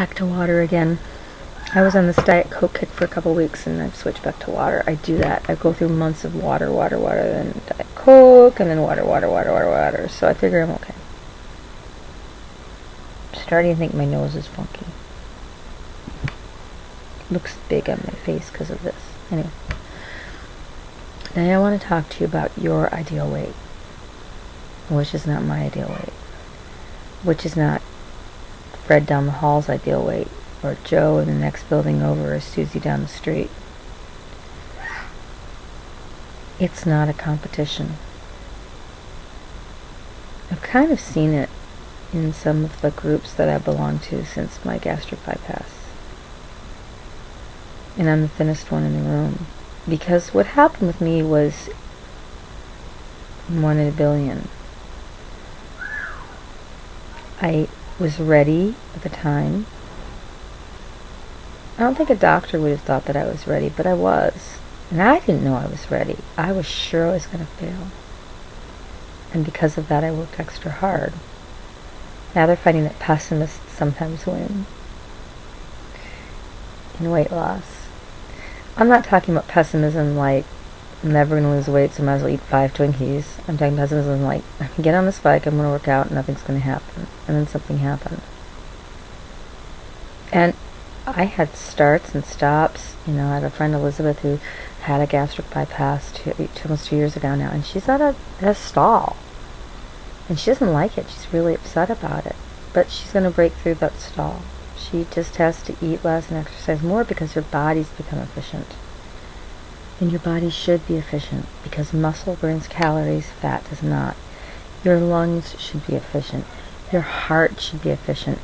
back to water again. I was on this Diet Coke kick for a couple weeks and I've switched back to water. I do that. I go through months of water, water, water, then Diet Coke, and then water, water, water, water, water. So I figure I'm okay. I'm starting to think my nose is funky. Looks big on my face because of this. Anyway. Today I want to talk to you about your ideal weight, which is not my ideal weight, which is not Fred down the hall's ideal weight, or Joe in the next building over, or Susie down the street. It's not a competition. I've kind of seen it in some of the groups that I belong to since my gastric bypass. And I'm the thinnest one in the room. Because what happened with me was one in a billion. I was ready at the time. I don't think a doctor would have thought that I was ready, but I was. And I didn't know I was ready. I was sure I was going to fail. And because of that, I worked extra hard. Now they're finding that pessimists sometimes win in weight loss. I'm not talking about pessimism like I'm never going to lose weight, so I might as well eat five Twinkies. I'm talking pessimism like, I'm like, get on this bike, I'm going to work out, nothing's going to happen. And then something happened. And I had starts and stops. You know, I have a friend, Elizabeth, who had a gastric bypass two, almost two years ago now, and she's at a, at a stall. And she doesn't like it. She's really upset about it. But she's going to break through that stall. She just has to eat less and exercise more because her body's become efficient. And your body should be efficient because muscle burns calories, fat does not. Your lungs should be efficient. Your heart should be efficient.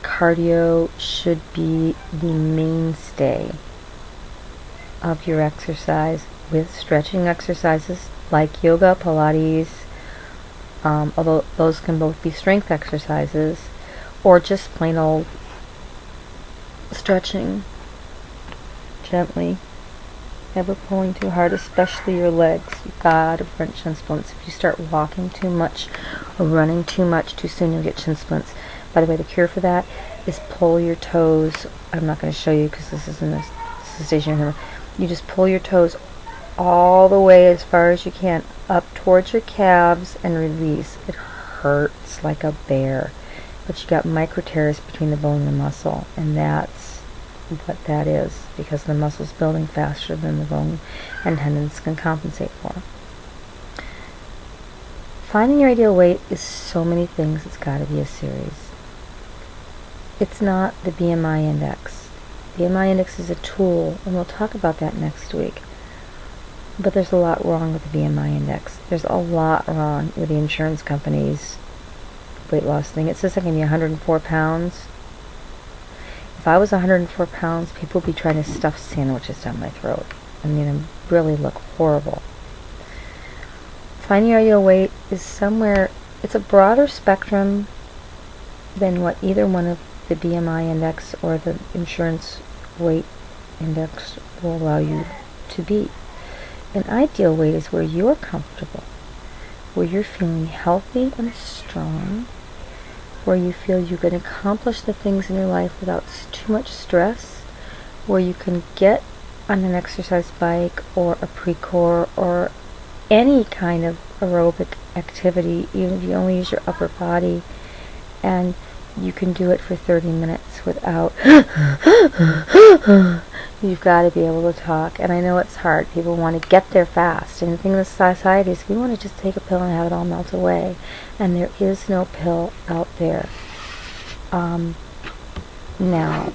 Cardio should be the mainstay of your exercise with stretching exercises like yoga, Pilates, um, although those can both be strength exercises, or just plain old stretching gently Never pulling too hard, especially your legs. You gotta prevent shin splints. If you start walking too much or running too much too soon, you'll get shin splints. By the way, the cure for that is pull your toes. I'm not going to show you because this isn't a, camera. You just pull your toes all the way as far as you can up towards your calves and release. It hurts like a bear, but you got micro tears between the bone and the muscle, and that's what that is because the muscle's building faster than the bone and tendons can compensate for. Finding your ideal weight is so many things, it's got to be a series. It's not the BMI index. BMI index is a tool, and we'll talk about that next week. But there's a lot wrong with the BMI index. There's a lot wrong with the insurance company's weight loss thing. It says I can be 104 pounds if I was 104 pounds, people would be trying to stuff sandwiches down my throat. I mean, I really look horrible. Finding your ideal weight is somewhere, it's a broader spectrum than what either one of the BMI index or the insurance weight index will allow you to be. An ideal weight is where you're comfortable, where you're feeling healthy and strong, where you feel you can accomplish the things in your life without too much stress, where you can get on an exercise bike or a Precor or any kind of aerobic activity, even if you only use your upper body, and you can do it for 30 minutes without you've got to be able to talk and I know it's hard. People want to get there fast. And the thing with society is we want to just take a pill and have it all melt away. And there is no pill out there. Um, now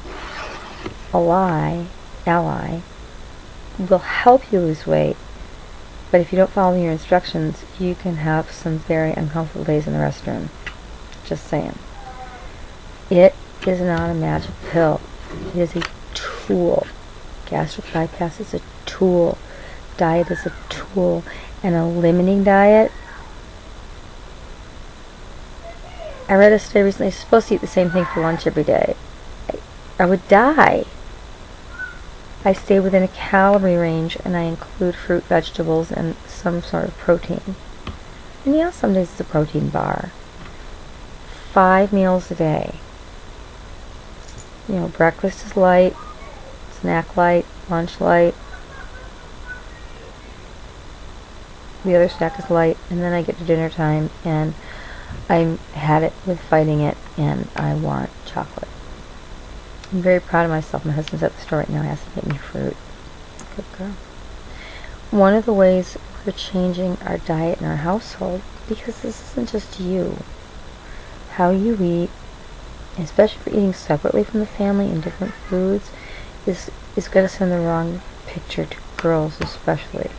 a lie Alli will help you lose weight. But if you don't follow your instructions you can have some very uncomfortable days in the restroom. Just saying it is not a magic pill. It is a tool. Gastric bypass is a tool. Diet is a tool. And a limiting diet, I read a study recently, you're supposed to eat the same thing for lunch every day. I, I would die. I stay within a calorie range and I include fruit, vegetables, and some sort of protein. And yeah, some days it's a protein bar. Five meals a day you know, breakfast is light, snack light, lunch light. The other snack is light, and then I get to dinner time, and I'm had it with fighting it, and I want chocolate. I'm very proud of myself. My husband's at the store right now. He has to get me fruit. Good girl. One of the ways we're changing our diet in our household, because this isn't just you, how you eat, especially for eating separately from the family and different foods, is is going to send the wrong picture to girls especially.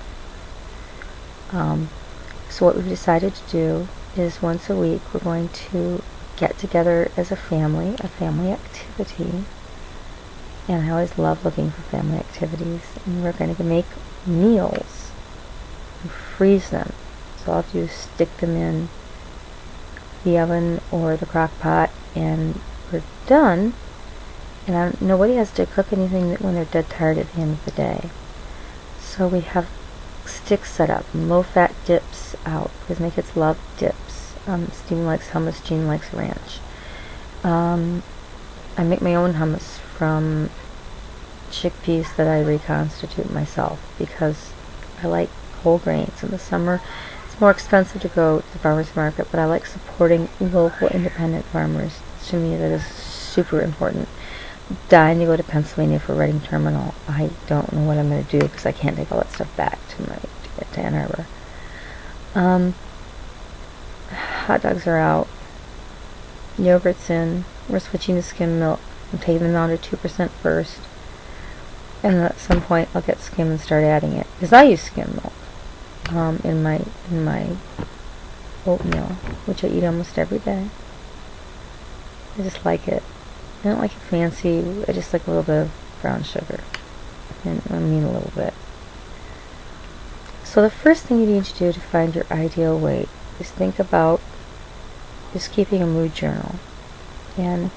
Um, so what we've decided to do is once a week we're going to get together as a family, a family activity. And I always love looking for family activities. And we're going to make meals and freeze them. So all I have to do is stick them in the oven or the crock pot and we're done. And I, nobody has to cook anything when they're dead tired at the end of the day. So we have sticks set up, low fat dips out because my kids love dips. Um, Stephen likes hummus, Jean likes ranch. Um, I make my own hummus from chickpeas that I reconstitute myself because I like whole grains. In the summer, more expensive to go to the farmer's market, but I like supporting local independent farmers. To me, that is super important. Dying to go to Pennsylvania for Reading Terminal. I don't know what I'm going to do because I can't take all that stuff back to my to Ann Arbor. Um, hot dogs are out. Yogurt's in. We're switching to skim milk. I'm taking them down to 2% first. And at some point I'll get skim and start adding it. Because I use skim milk um, in my in my oatmeal, which I eat almost every day. I just like it. I don't like it fancy. I just like a little bit of brown sugar. And I mean a little bit. So the first thing you need to do to find your ideal weight is think about just keeping a mood journal. And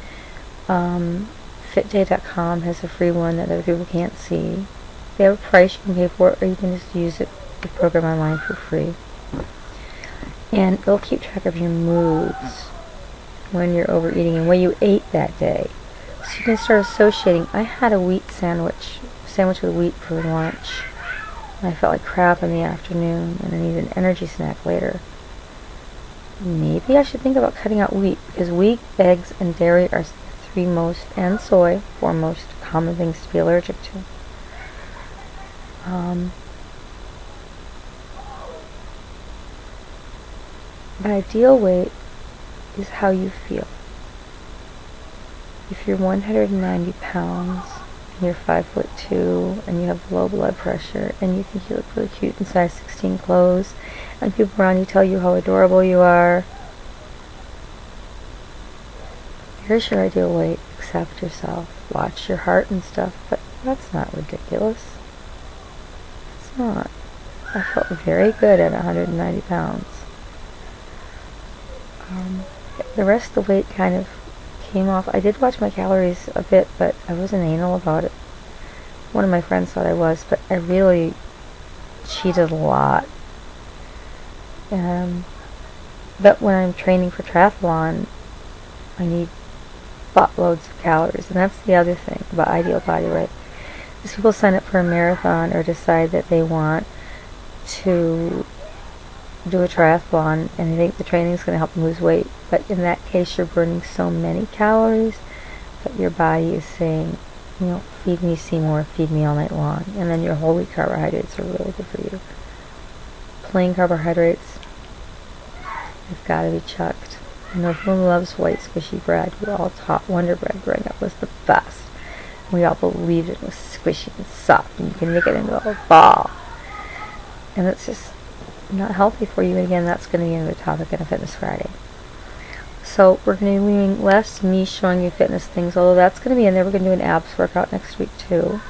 um, fitday.com has a free one that other people can't see. They have a price you can pay for it, or you can just use it, the program online for free. And it'll keep track of your moods when you're overeating and what you ate that day. So you can start associating. I had a wheat sandwich, sandwich with wheat for lunch. I felt like crap in the afternoon and I needed an energy snack later. Maybe I should think about cutting out wheat because wheat, eggs, and dairy are the three most, and soy, four most common things to be allergic to. Um, the ideal weight is how you feel. If you're 190 pounds, and you're five foot two and you have low blood pressure and you think you look really cute in size 16 clothes and people around you tell you how adorable you are here's your ideal weight accept yourself. Watch your heart and stuff but that's not ridiculous. It's not. I felt very good at 190 pounds um, the rest of the weight kind of came off. I did watch my calories a bit, but I wasn't anal about it. One of my friends thought I was, but I really cheated a lot. Um, but when I'm training for triathlon, I need buttloads of calories, and that's the other thing about ideal body weight. Is people sign up for a marathon or decide that they want to do a triathlon and they think the training is going to help them lose weight. But in that case, you're burning so many calories that your body is saying, you know, feed me Seymour, feed me all night long. And then your whole wheat carbohydrates are really good for you. Plain carbohydrates they've got to be chucked. Know everyone loves white squishy bread. We all taught Wonder Bread growing up was the best. We all believed it was squishy and soft and you can make it into a ball. And it's just not healthy for you. Again, that's going to be another topic in a Fitness Friday. So we're going to be doing less me showing you fitness things, although that's going to be in there. We're going to do an abs workout next week too.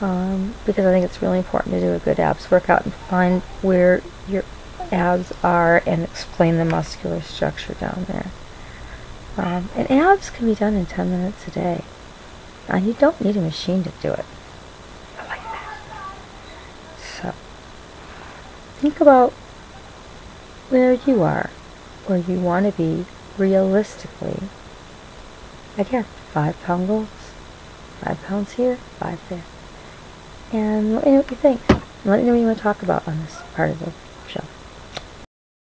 Um, because I think it's really important to do a good abs workout and find where your abs are and explain the muscular structure down there. Um, and abs can be done in 10 minutes a day. And you don't need a machine to do it. Think about where you are, where you want to be realistically, Again, five pound goals. Five pounds here, five there. And let me know what you think. Let me know what you want to talk about on this part of the